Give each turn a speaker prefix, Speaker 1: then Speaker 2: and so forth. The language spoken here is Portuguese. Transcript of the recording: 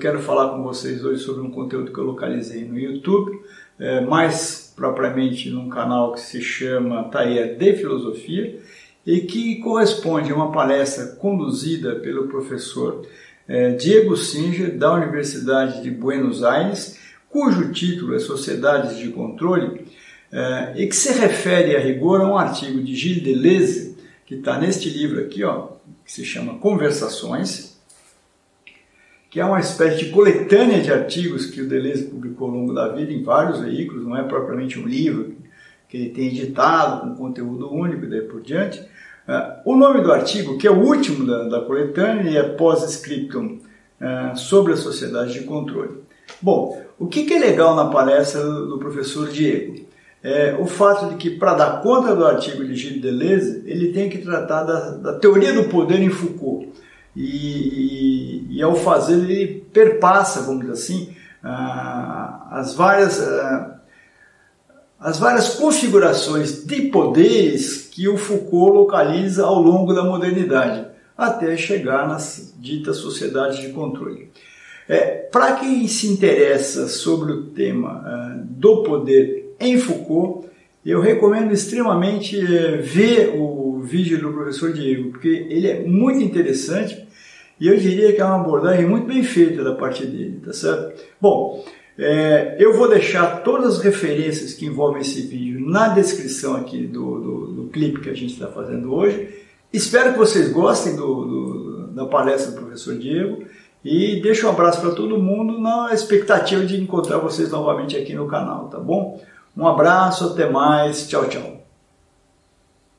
Speaker 1: quero falar com vocês hoje sobre um conteúdo que eu localizei no YouTube, é, mais propriamente num canal que se chama Taia de Filosofia e que corresponde a uma palestra conduzida pelo professor é, Diego Singer, da Universidade de Buenos Aires, cujo título é Sociedades de Controle, é, e que se refere a rigor a um artigo de Gilles Deleuze, que está neste livro aqui, ó, que se chama Conversações, que é uma espécie de coletânea de artigos que o Deleuze publicou ao longo da vida em vários veículos, não é propriamente um livro que ele tem editado com conteúdo único e daí por diante. Uh, o nome do artigo, que é o último da, da coletânea, é Pós-Scriptum uh, sobre a sociedade de controle. Bom, o que, é legal na palestra do, do professor Diego? É o fato de que, para dar conta do artigo de Gilles Deleuze, ele tem que tratar da, da teoria do poder em Foucault e, e, e ao fazer ele perpassa, vamos dizer assim, ah, as várias ah, as várias configurações de poderes que o Foucault localiza ao longo da modernidade, até chegar nas ditas sociedades de controle. É, Para quem se interessa sobre o tema uh, do poder em Foucault, eu recomendo extremamente uh, ver o vídeo do professor Diego, porque ele é muito interessante e eu diria que é uma abordagem muito bem feita da parte dele, tá certo? Bom, é, eu vou deixar todas as referências que envolvem esse vídeo na descrição aqui do, do, do clipe que a gente está fazendo hoje. Espero que vocês gostem do, da palestra do professor Diego e deixo um abraço para todo mundo na expectativa de encontrar vocês novamente aqui no canal, tá bom? Um abraço, até mais, tchau, tchau.